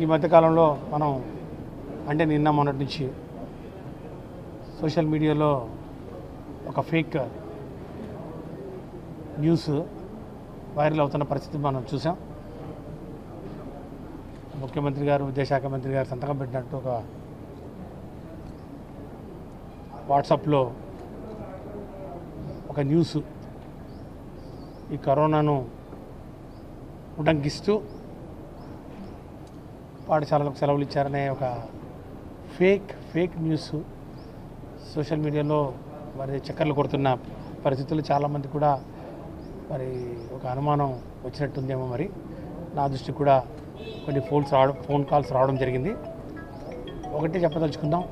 ఈ మధ్యకాలంలో మనం అంటే నిన్న మొన్నటి నుంచి సోషల్ మీడియాలో ఒక ఫేక్ న్యూస్ వైరల్ అవుతున్న పరిస్థితి మనం చూసాం. ముఖ్యమంత్రి గారు విద్యాశాఖ మంత్రి గారు సంతకం పెట్టినట్టు ఒక వాట్సాప్లో ఒక న్యూస్ ఈ కరోనాను ఉటంకిస్తూ పాఠశాలలకు సెలవులు ఇచ్చారనే ఒక ఫేక్ ఫేక్ న్యూస్ సోషల్ మీడియాలో మరి చక్కర్లు కొడుతున్న పరిస్థితులు చాలామంది కూడా మరి ఒక అనుమానం వచ్చినట్టుందేమో మరి. నా దృష్టికి కూడా కొన్ని ఫోన్స్ రావడం ఫోన్ కాల్స్ రావడం జరిగింది. ఒకటి చెప్పదలుచుకుందాం.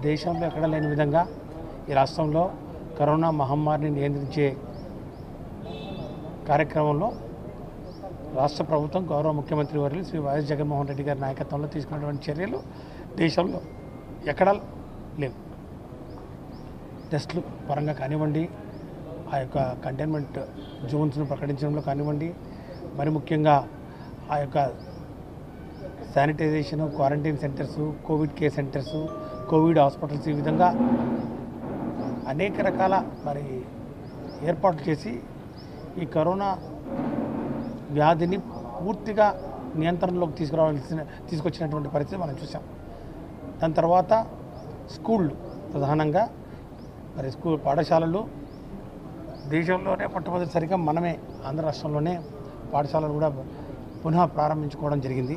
దేశంలో ఎక్కడ లేని విధంగా ఈ రాష్ట్రంలో కరోనా మహమ్మారిని నియంత్రించే కార్యక్రమంలో రాష్ట్ర ప్రభుత్వం గౌరవ ముఖ్యమంత్రి వర్యులు శ్రీ వైఎస్ జగన్మోహన్ రెడ్డి గారి నాయకత్వంలో తీసుకున్నటువంటి చర్యలు దేశంలో ఎక్కడా లేవు. టెస్టులు పరంగా కానివ్వండి ఆ యొక్క కంటైన్మెంట్ జోన్స్ను ప్రకటించడంలో కానివ్వండి మరి ముఖ్యంగా ఆ యొక్క sanitization quarantine centres covid care centres covid hospitals ఈ విధంగా అనేక రకాల మరి ఏర్పాట్లు చేసి ఈ కరోనా వ్యాధిని పూర్తిగా నియంత్రణలోకి తీసుకురావాల్సిన తీసుకొచ్చినటువంటి పరిస్థితి మనం చూసాం దాని తర్వాత స్కూళ్ళు ప్రధానంగా మరి స్కూల్ పాఠశాలలు దేశంలోనే మొట్టమొదటిసరిగా మనమే ఆంధ్ర రాష్ట్రంలోనే పాఠశాలలు కూడా పునః ప్రారంభించుకోవడం జరిగింది.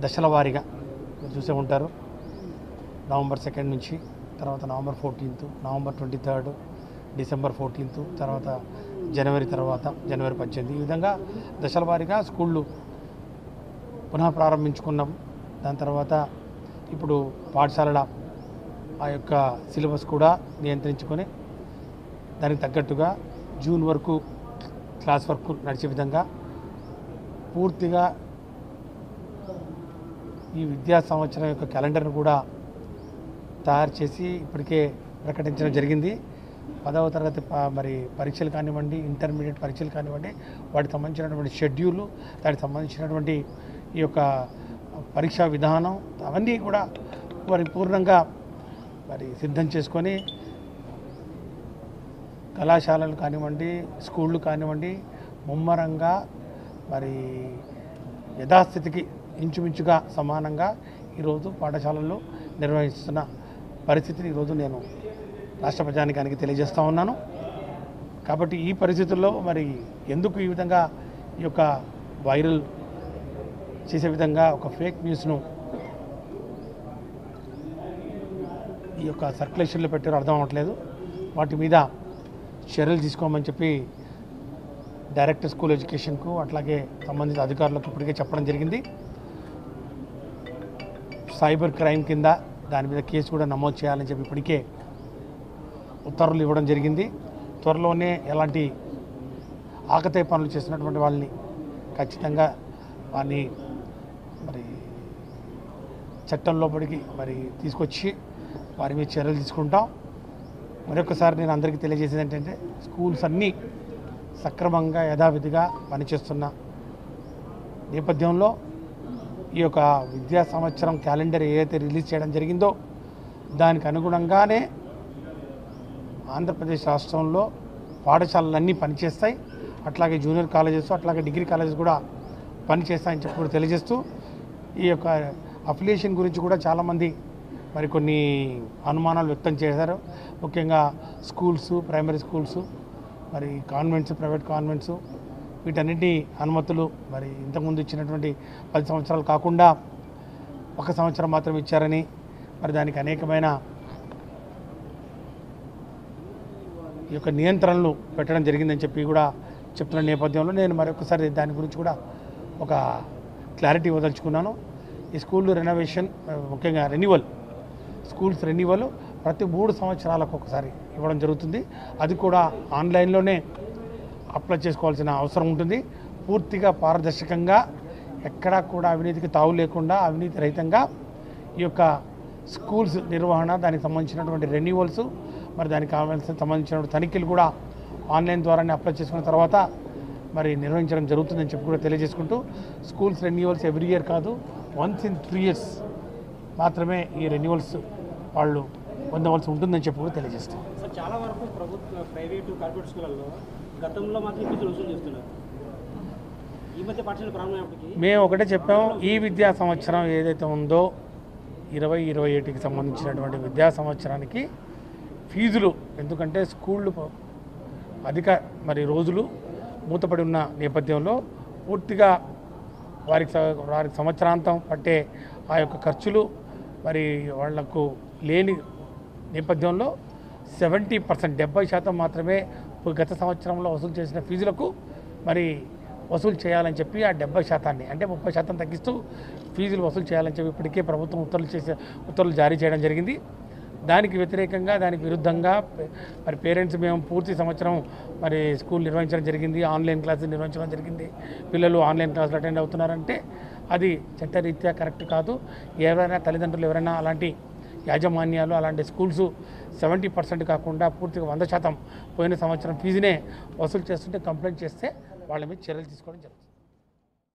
దశల వారీగా మీరు చూసే ఉంటారు. నవంబర్ సెకండ్ నుంచి తర్వాత November fourteenth November twenty third December fourteenth తర్వాత జనవరి తర్వాత జనవరి పద్దెనిమిది. ఈ విధంగా దశల వారీగా స్కూళ్ళు పునః ప్రారంభించుకున్నాం. దాని తర్వాత ఇప్పుడు పాఠశాలల ఆ యొక్క సిలబస్ కూడా నియంత్రించుకొని దానికి తగ్గట్టుగా జూన్ వరకు క్లాస్ వర్క్ నడిచే విధంగా పూర్తిగా ఈ విద్యా సంవత్సరం యొక్క క్యాలెండర్ను కూడా తయారు చేసి ఇప్పటికే ప్రకటించడం జరిగింది. పదవ తరగతి ప- మరి పరీక్షలు కానివ్వండి ఇంటర్మీడియట్ పరీక్షలు కానివ్వండి వాటికి సంబంధించినటువంటి షెడ్యూలు దానికి సంబంధించినటువంటి ఈ యొక్క పరీక్షా విధానం అవన్నీ కూడా మరి పూర్ణంగా మరి సిద్ధం చేసుకొని కళాశాలలు కానివ్వండి స్కూళ్ళు కానివ్వండి ముమ్మరంగా మరి యథాస్థితికి ఇంచుమించుగా సమానంగా ఈరోజు పాఠశాలల్లో నిర్వహిస్తున్న పరిస్థితిని ఈరోజు నేను రాష్ట్ర ప్రజానికానికి తెలియజేస్తూ ఉన్నాను. కాబట్టి ఈ పరిస్థితుల్లో మరి ఎందుకు ఈ విధంగా ఈ యొక్క వైరల్ చేసే విధంగా ఒక ఫేక్ న్యూస్ను ఈ యొక్క సర్క్యులేషన్లో పెట్టారో అర్థం అవ్వట్లేదు. వాటి మీద చర్యలు తీసుకోమని చెప్పి డైరెక్టర్ స్కూల్ ఎడ్యుకేషన్కు అట్లాగే సంబంధిత అధికారులకు ఇప్పటికే చెప్పడం జరిగింది. సైబర్ క్రైమ్ కింద దాని మీద కేసు కూడా నమోదు చేయాలని చెప్పి ఇప్పటికే ఉత్తర్వులు ఇవ్వడం జరిగింది. త్వరలోనే ఎలాంటి ఆకతాయి పనులు చేసినటువంటి వాళ్ళని ఖచ్చితంగా వారిని మరి చట్టం లోపలికి మరి తీసుకొచ్చి వారి మీద చర్యలు తీసుకుంటాం. మరొకసారి నేను అందరికీ తెలియజేసేది ఏంటంటే స్కూల్స్ అన్నీ సక్రమంగా యథావిధిగా పనిచేస్తున్న నేపథ్యంలో ఈ యొక్క విద్యా సంవత్సరం క్యాలెండర్ ఏదైతే రిలీజ్ చేయడం జరిగిందో దానికి అనుగుణంగానే ఆంధ్రప్రదేశ్ రాష్ట్రంలో పాఠశాలలన్నీ పనిచేస్తాయి. అట్లాగే జూనియర్ కాలేజెస్ అట్లాగే డిగ్రీ కాలేజెస్ కూడా పనిచేస్తాయని చెప్పి కూడా తెలియజేస్తూ ఈ యొక్క అఫిలియేషన్ గురించి కూడా చాలామంది మరి కొన్ని అనుమానాలు వ్యక్తం చేశారు. ముఖ్యంగా స్కూల్స్ ప్రైమరీ స్కూల్స్ మరి కాన్వెంట్స్ ప్రైవేట్ కాన్వెంట్స్ వీటన్నిటి అనుమతులు మరి ఇంతకుముందు ఇచ్చినటువంటి పది సంవత్సరాలు కాకుండా ఒక సంవత్సరం మాత్రం ఇచ్చారని మరి దానికి అనేకమైన ఈ యొక్క నియంత్రణలు పెట్టడం జరిగిందని చెప్పి కూడా చెప్తున్న నేపథ్యంలో నేను మరొకసారి దాని గురించి కూడా ఒక క్లారిటీ ఇవ్వదలుచుకున్నాను. ఈ స్కూల్ రెనోవేషన్ ముఖ్యంగా రెన్యువల్ స్కూల్స్ రెన్యువల్ ప్రతి మూడు సంవత్సరాలకు ఒకసారి ఇవ్వడం జరుగుతుంది. అది కూడా ఆన్లైన్లోనే అప్లై చేసుకోవాల్సిన అవసరం ఉంటుంది. పూర్తిగా పారదర్శకంగా ఎక్కడా కూడా అవినీతికి తావు లేకుండా అవినీతి రహితంగా ఈ యొక్క స్కూల్స్ నిర్వహణ దానికి సంబంధించినటువంటి రెన్యువల్స్ మరి దానికి కావాల్సిన సంబంధించిన తనిఖీలు కూడా ఆన్లైన్ ద్వారానే అప్లై చేసుకున్న తర్వాత మరి నిర్వహించడం జరుగుతుందని చెప్పి కూడా తెలియజేసుకుంటూ స్కూల్స్ రెన్యువల్స్ ఎవ్రీ ఇయర్ కాదు వన్స్ ఇన్ త్రీ ఇయర్స్ మాత్రమే ఈ రెన్యువల్స్ వాళ్ళు పొందవలసి ఉంటుందని చెప్పి కూడా తెలియజేస్తాం. చాలా వరకు ప్రభుత్వ ప్రైవేటు కార్పొరేట్ స్కూళ్ళల్లో గతంలో మాత్రం ఫీజులు వసూలు చేస్తున్నారు. ఈ మధ్య పాఠశాల ప్రారంభమైనప్పటికీ మేము ఒకటే చెప్పాం ఈ విద్యా సంవత్సరం ఏదైతే ఉందో ఇరవై ఇరవై ఒకటికి సంబంధించినటువంటి విద్యా సంవత్సరానికి ఫీజులు ఎందుకంటే స్కూళ్ళు అధిక మరి రోజులు మూతపడి ఉన్న నేపథ్యంలో పూర్తిగా వారికి వారికి సంవత్సరాంతం పట్టే ఆ యొక్క ఖర్చులు మరి వాళ్ళకు లేని నేపథ్యంలో సెవెంటీ పర్సెంట్ డెబ్బై శాతం మాత్రమే గత సంవత్సరంలో వసూలు చేసిన ఫీజులకు మరి వసూలు చేయాలని చెప్పి ఆ డెబ్బై శాతాన్ని అంటే ముప్పై శాతం తగ్గిస్తూ ఫీజులు వసూలు చేయాలని చెప్పి ఇప్పటికే ప్రభుత్వం ఉత్తర్వులు చేసే ఉత్తర్వులు జారీ చేయడం జరిగింది. దానికి వ్యతిరేకంగా దానికి విరుద్ధంగా మరి పేరెంట్స్ మేము పూర్తి సంవత్సరం మరి స్కూల్ నిర్వహించడం జరిగింది ఆన్లైన్ క్లాసులు నిర్వహించడం జరిగింది. పిల్లలు ఆన్లైన్ క్లాసులు అటెండ్ అవుతున్నారంటే అది చట్టరీత్యా కరెక్ట్ కాదు. ఎవరైనా తల్లిదండ్రులు ఎవరైనా అలాంటి యాజమాన్యాలు అలాంటి స్కూల్స్ సెవెంటీ పర్సెంట్ కాకుండా పూర్తిగా వంద శాతం పోయిన సంవత్సరం ఫీజునే వసూలు చేస్తుంటే కంప్లైంట్ చేస్తే వాళ్ళ మీద చర్యలు తీసుకోవడం జరుగుతుంది.